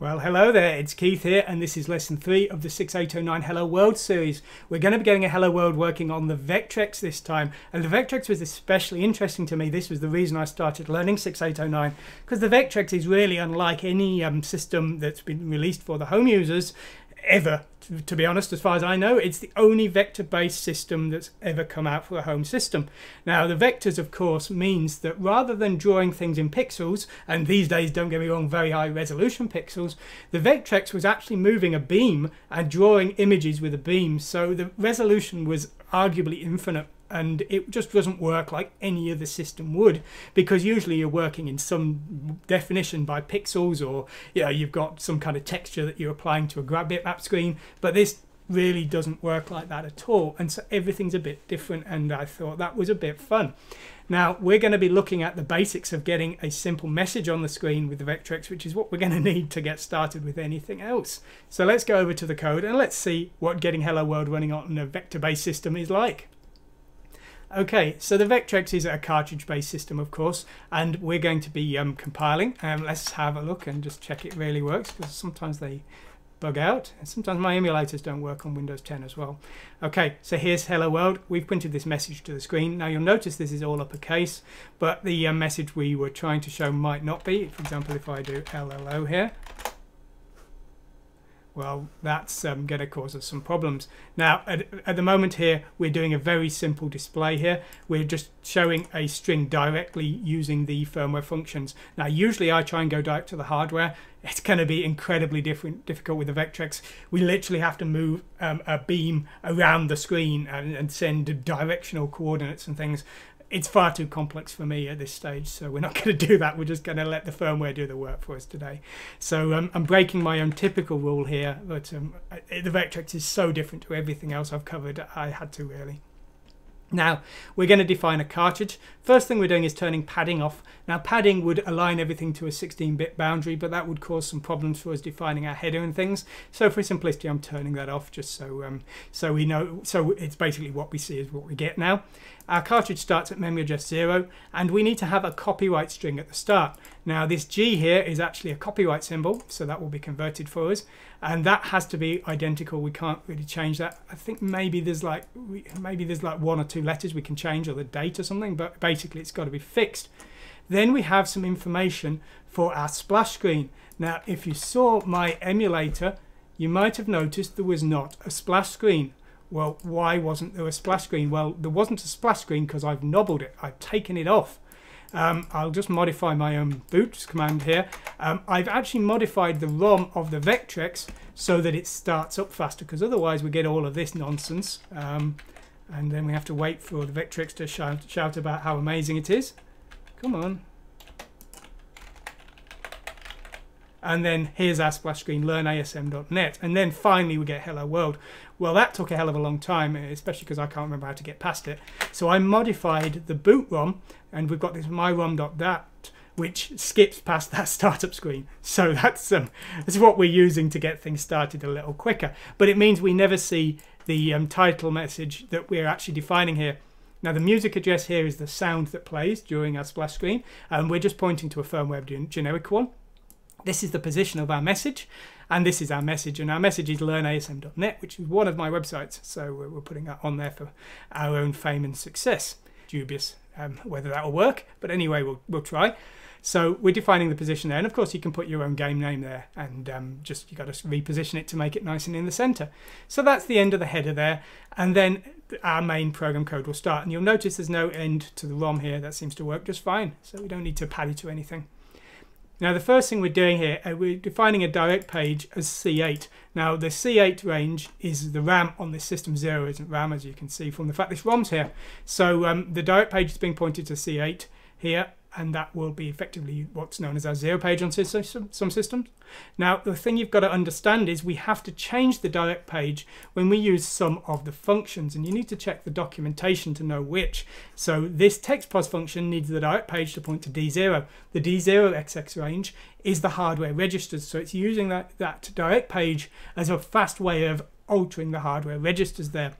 Well, hello there, it's Keith here, and this is lesson three of the 6809 Hello World series. We're going to be getting a Hello World working on the Vectrex this time, and the Vectrex was especially interesting to me. This was the reason I started learning 6809, because the Vectrex is really unlike any um, system that's been released for the home users ever to be honest, as far as I know, it's the only vector-based system that's ever come out for a home system. Now, the vectors, of course, means that rather than drawing things in pixels, and these days, don't get me wrong, very high resolution pixels, the Vectrex was actually moving a beam and drawing images with a beam, so the resolution was arguably infinite and it just doesn't work like any other system would because usually you're working in some definition by pixels or you know, you've got some kind of texture that you're applying to a grab bitmap screen but this really doesn't work like that at all and so everything's a bit different and I thought that was a bit fun. Now we're going to be looking at the basics of getting a simple message on the screen with the Vectrex which is what we're going to need to get started with anything else. So let's go over to the code and let's see what getting Hello World running on a vector based system is like. Okay, so the Vectrex is a cartridge-based system, of course, and we're going to be um, compiling. Um, let's have a look and just check it really works, because sometimes they bug out. And sometimes my emulators don't work on Windows 10 as well. Okay, so here's Hello World. We've printed this message to the screen. Now you'll notice this is all uppercase, but the uh, message we were trying to show might not be. For example, if I do LLO here, well, that's um, going to cause us some problems. Now, at, at, the moment here, we're doing a very simple display here. We're just showing a string directly using the firmware functions. Now, usually I try and go direct to the hardware. It's going to be incredibly different, difficult with the Vectrex. We literally have to move um, a beam around the screen and, and send directional coordinates and things it's far too complex for me at this stage, so we're not going to do that. We're just going to let the firmware do the work for us today. So um, I'm breaking my own typical rule here, but um, the Vectrex is so different to everything else I've covered, I had to really. Now, we're going to define a cartridge. First thing we're doing is turning padding off. Now, padding would align everything to a 16-bit boundary, but that would cause some problems for us defining our header and things. So for simplicity, I'm turning that off just so um, so we know. So it's basically what we see is what we get now. Our cartridge starts at memory address 0, and we need to have a copyright string at the start. Now, this G here is actually a copyright symbol, so that will be converted for us and that has to be identical we can't really change that I think maybe there's like maybe there's like one or two letters we can change or the date or something but basically it's got to be fixed. Then we have some information for our splash screen. Now if you saw my emulator you might have noticed there was not a splash screen. Well why wasn't there a splash screen? Well there wasn't a splash screen because I've nobbled it. I've taken it off. Um, I'll just modify my own boot command here. Um, I've actually modified the ROM of the Vectrex so that it starts up faster because otherwise we get all of this nonsense. Um, and then we have to wait for the Vectrex to shout, shout about how amazing it is. Come on. and then here's our splash screen learnasm.net and then finally we get hello world well that took a hell of a long time especially because I can't remember how to get past it so I modified the boot ROM and we've got this myrom.dat which skips past that startup screen so that's um, that's what we're using to get things started a little quicker but it means we never see the um, title message that we're actually defining here now the music address here is the sound that plays during our splash screen and we're just pointing to a firmware generic one this is the position of our message, and this is our message. And our message is learnasm.net, which is one of my websites. So we're putting that on there for our own fame and success. Dubious um, whether that will work, but anyway, we'll, we'll try. So we're defining the position there, and of course you can put your own game name there, and um, just you got to reposition it to make it nice and in the center. So that's the end of the header there, and then our main program code will start. And you'll notice there's no end to the ROM here. That seems to work just fine. So we don't need to pad it to anything. Now the first thing we're doing here, uh, we're defining a direct page as C8. Now the C8 range is the RAM on this system, 0 isn't RAM as you can see from the fact this ROM's here. So um, the direct page is being pointed to C8 here and that will be effectively what's known as our zero page on system, some systems. Now, the thing you've got to understand is we have to change the direct page when we use some of the functions, and you need to check the documentation to know which. So this textpos function needs the direct page to point to D0. The D0 XX range is the hardware registers, so it's using that, that direct page as a fast way of altering the hardware registers there.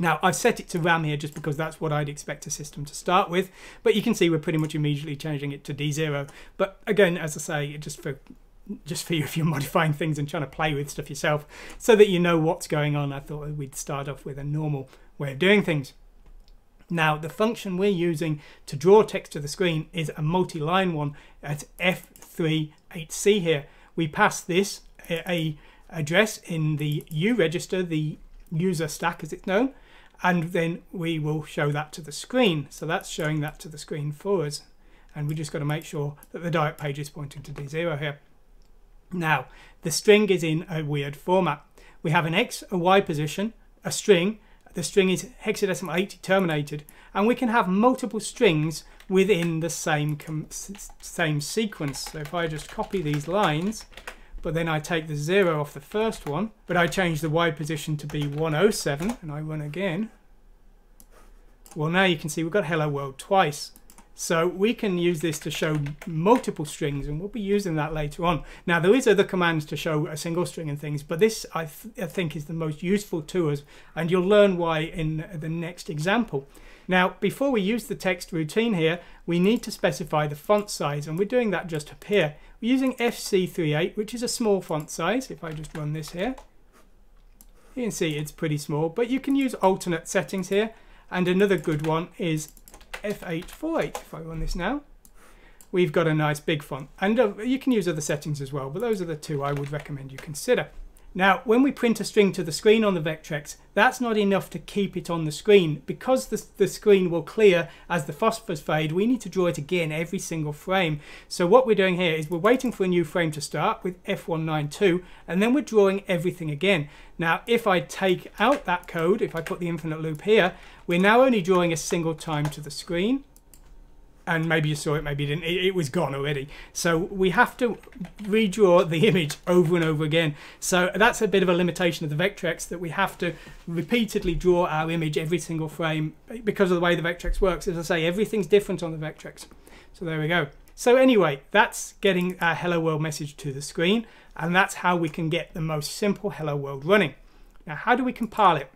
Now I've set it to RAM here just because that's what I'd expect a system to start with, but you can see we're pretty much immediately changing it to D0. But again, as I say, just for just for you if you're modifying things and trying to play with stuff yourself so that you know what's going on. I thought we'd start off with a normal way of doing things. Now, the function we're using to draw text to the screen is a multi-line one at F38C here. We pass this a, address in the U register, the user stack as it's known, and then we will show that to the screen. So that's showing that to the screen for us. And we just got to make sure that the direct page is pointing to D0 here. Now, the string is in a weird format. We have an X, a Y position, a string. The string is hexadecimal 80 terminated, and we can have multiple strings within the same same sequence. So if I just copy these lines, but then I take the zero off the first one, but I change the Y position to be 107, and I run again. Well, now you can see we've got hello world twice. So we can use this to show multiple strings and we'll be using that later on. Now there is other commands to show a single string and things, but this I, th I think is the most useful to us and you'll learn why in the next example. Now before we use the text routine here, we need to specify the font size and we're doing that just up here. We're using FC38, which is a small font size. If I just run this here, you can see it's pretty small, but you can use alternate settings here. And another good one is F848. If I run this now, we've got a nice big font. And uh, you can use other settings as well, but those are the two I would recommend you consider. Now, when we print a string to the screen on the Vectrex, that's not enough to keep it on the screen. Because the, the screen will clear as the phosphors fade, we need to draw it again every single frame. So what we're doing here is we're waiting for a new frame to start with F192, and then we're drawing everything again. Now, if I take out that code, if I put the infinite loop here, we're now only drawing a single time to the screen and maybe you saw it, maybe you didn't. It, it, was gone already. So we have to redraw the image over and over again. So that's a bit of a limitation of the Vectrex that we have to repeatedly draw our image every single frame because of the way the Vectrex works. As I say, everything's different on the Vectrex. So there we go. So anyway, that's getting our hello world message to the screen, and that's how we can get the most simple hello world running. Now, how do we compile it?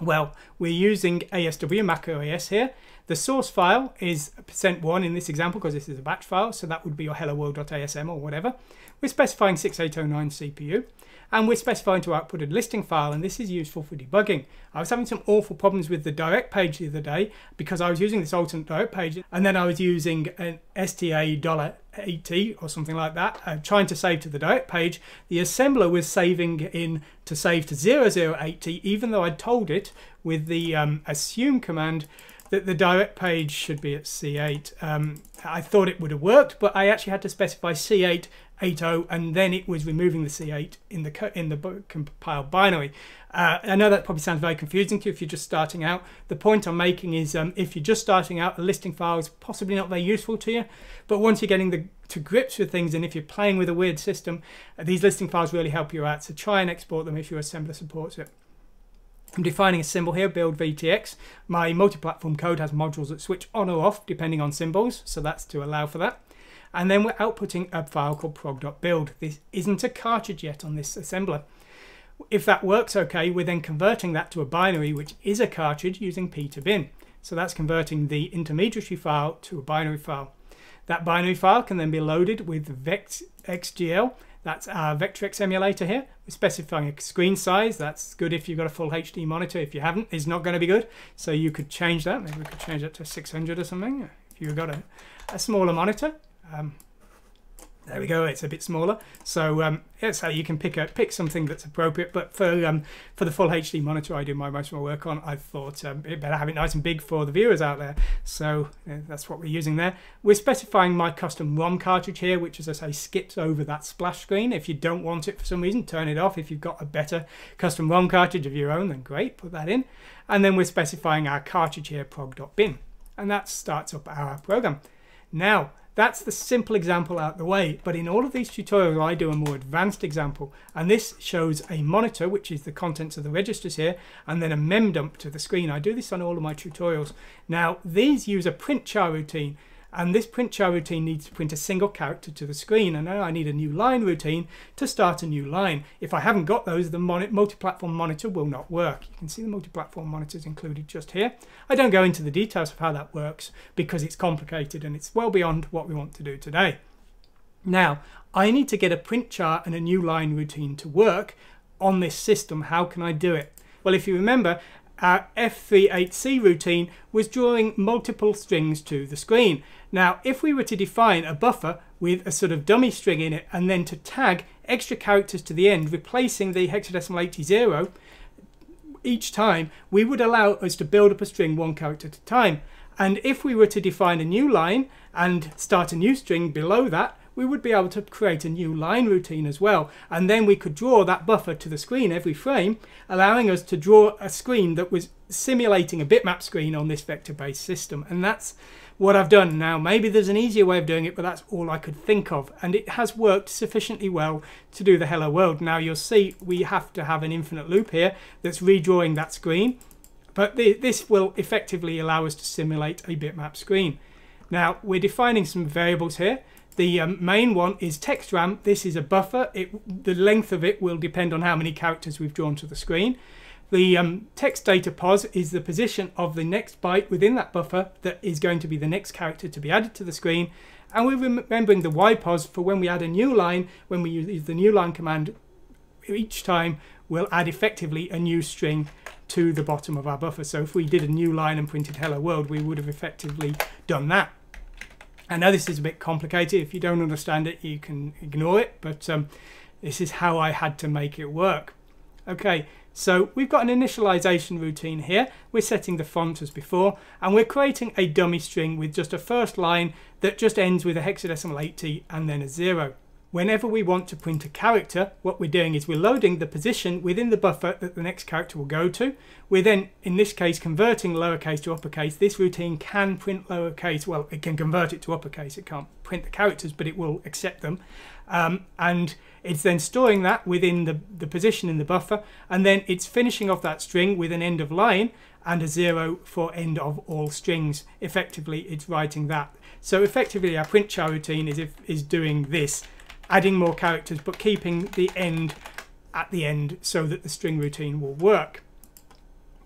Well, we're using ASW Mac OS here, the source file is percent %1 in this example because this is a batch file, so that would be your hello world.asm or whatever. We're specifying 6809 CPU, and we're specifying to output a listing file, and this is useful for debugging. I was having some awful problems with the direct page the other day because I was using this alternate direct page, and then I was using an STA $80 or something like that, uh, trying to save to the direct page. The assembler was saving in to save to 0080, even though I'd told it with the um, assume command that the direct page should be at C8. Um, I thought it would have worked, but I actually had to specify C8 80, and then it was removing the C8 in the in the compiled binary. Uh, I know that probably sounds very confusing to you if you're just starting out. The point I'm making is um, if you're just starting out, a listing file is possibly not very useful to you. But once you're getting the, to grips with things, and if you're playing with a weird system, uh, these listing files really help you out. So try and export them if your assembler supports it. I'm defining a symbol here, build VTX. My multi-platform code has modules that switch on or off depending on symbols, so that's to allow for that. And then we're outputting a file called prog.build. This isn't a cartridge yet on this assembler. If that works okay, we're then converting that to a binary, which is a cartridge using p2bin. So that's converting the intermediary file to a binary file. That binary file can then be loaded with VecXGL that's our Vectrex emulator here. We're specifying a screen size. That's good if you've got a full HD monitor. If you haven't, it's not going to be good. So you could change that. Maybe we could change that to 600 or something if you've got a, a smaller monitor. Um, there we go. It's a bit smaller, so um, yeah, so you can pick a pick something that's appropriate. But for um, for the full HD monitor, I do my most of my work on. I thought um, it better have it nice and big for the viewers out there. So that's what we're using there. We're specifying my custom ROM cartridge here, which, as I say, skips over that splash screen. If you don't want it for some reason, turn it off. If you've got a better custom ROM cartridge of your own, then great, put that in. And then we're specifying our cartridge here, prog.bin, and that starts up our program. Now that's the simple example out the way, but in all of these tutorials I do a more advanced example, and this shows a monitor, which is the contents of the registers here, and then a mem dump to the screen. I do this on all of my tutorials. Now, these use a print char routine, and this print char routine needs to print a single character to the screen and now I need a new line routine to start a new line. If I haven't got those the multi-platform monitor will not work. You can see the multi-platform monitors included just here. I don't go into the details of how that works because it's complicated and it's well beyond what we want to do today. Now I need to get a print char and a new line routine to work on this system. How can I do it? Well, if you remember, our F38C routine was drawing multiple strings to the screen. Now, if we were to define a buffer with a sort of dummy string in it and then to tag extra characters to the end, replacing the hexadecimal 80 each time, we would allow us to build up a string one character at a time. And if we were to define a new line and start a new string below that, we would be able to create a new line routine as well. And then we could draw that buffer to the screen every frame, allowing us to draw a screen that was simulating a bitmap screen on this vector-based system. And that's what I've done now. Maybe there's an easier way of doing it, but that's all I could think of. And it has worked sufficiently well to do the hello world. Now you'll see we have to have an infinite loop here that's redrawing that screen. But this will effectively allow us to simulate a bitmap screen. Now we're defining some variables here. The um, main one is text ram. This is a buffer. It, the length of it will depend on how many characters we've drawn to the screen. The um, text data pos is the position of the next byte within that buffer that is going to be the next character to be added to the screen. And we're remembering the ypos for when we add a new line, when we use the new line command each time, we'll add effectively a new string to the bottom of our buffer. So if we did a new line and printed hello world, we would have effectively done that. I know this is a bit complicated. If you don't understand it, you can ignore it, but um, this is how I had to make it work. Okay, so we've got an initialization routine here. We're setting the font as before, and we're creating a dummy string with just a first line that just ends with a hexadecimal 80 and then a zero. Whenever we want to print a character, what we're doing is we're loading the position within the buffer that the next character will go to. We're then, in this case, converting lowercase to uppercase. This routine can print lowercase. Well, it can convert it to uppercase. It can't print the characters, but it will accept them. Um, and it's then storing that within the, the position in the buffer. And then it's finishing off that string with an end of line and a zero for end of all strings. Effectively, it's writing that. So effectively, our print char routine is, if, is doing this adding more characters but keeping the end at the end so that the string routine will work.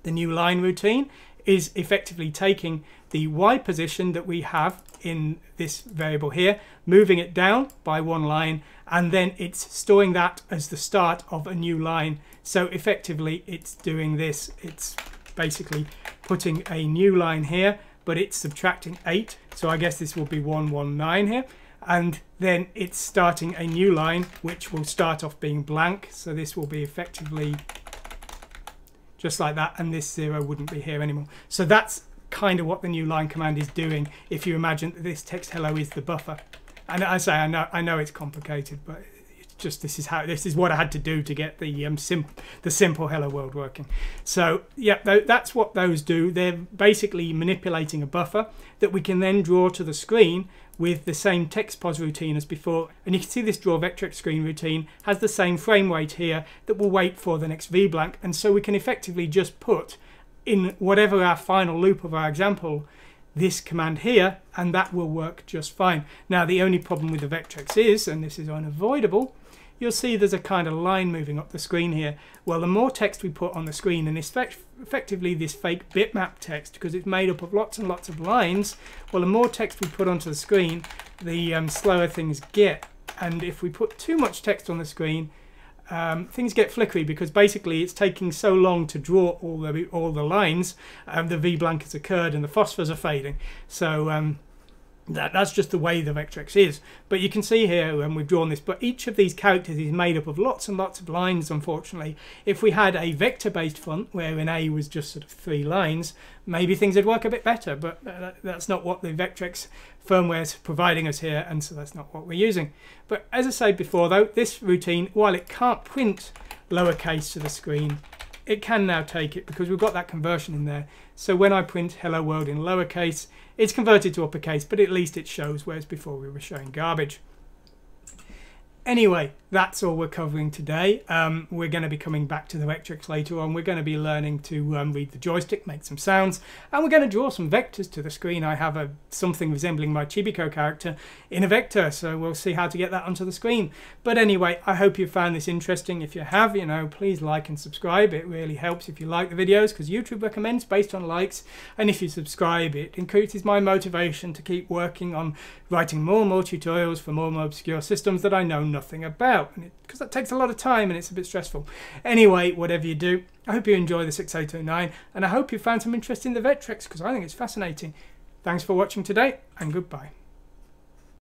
The new line routine is effectively taking the y position that we have in this variable here, moving it down by one line, and then it's storing that as the start of a new line. So effectively it's doing this, it's basically putting a new line here, but it's subtracting 8, so I guess this will be 119 here and then it's starting a new line which will start off being blank so this will be effectively just like that and this zero wouldn't be here anymore so that's kind of what the new line command is doing if you imagine that this text hello is the buffer and I say I know I know it's complicated but it's just this is how this is what I had to do to get the um, sim the simple hello world working. So yeah, th that's what those do. They're basically manipulating a buffer that we can then draw to the screen with the same text pos routine as before. And you can see this draw vector screen routine has the same frame wait here that will wait for the next VBlank. And so we can effectively just put in whatever our final loop of our example this command here and that will work just fine. Now the only problem with the Vectrex is, and this is unavoidable, you'll see there's a kind of line moving up the screen here. Well, the more text we put on the screen, and effect effectively this fake bitmap text, because it's made up of lots and lots of lines, well, the more text we put onto the screen, the um, slower things get. And if we put too much text on the screen, um, things get flickery because basically it's taking so long to draw all the all the lines, um, the V blank has occurred and the phosphors are fading. So um, that, that's just the way the Vectrex is. But you can see here when we've drawn this, but each of these characters is made up of lots and lots of lines, unfortunately. If we had a vector-based font where an A was just sort of three lines, maybe things would work a bit better, but uh, that's not what the Vectrex firmware is providing us here, and so that's not what we're using. But as I said before, though, this routine, while it can't print lowercase to the screen, it can now take it because we've got that conversion in there. So when I print hello world in lowercase, it's converted to uppercase, but at least it shows, whereas before we were showing garbage. Anyway, that's all we're covering today. Um, we're going to be coming back to the Vectrex later on. We're going to be learning to um, read the joystick, make some sounds, and we're going to draw some vectors to the screen. I have a something resembling my Chibiko character in a vector, so we'll see how to get that onto the screen. But anyway, I hope you found this interesting. If you have, you know, please like and subscribe. It really helps if you like the videos because YouTube recommends based on likes. And if you subscribe, it increases my motivation to keep working on writing more and more tutorials for more and more obscure systems that I know nothing about because that takes a lot of time and it's a bit stressful. Anyway, whatever you do, I hope you enjoy the 6809 and I hope you found some interest in the Vectrex because I think it's fascinating. Thanks for watching today and goodbye.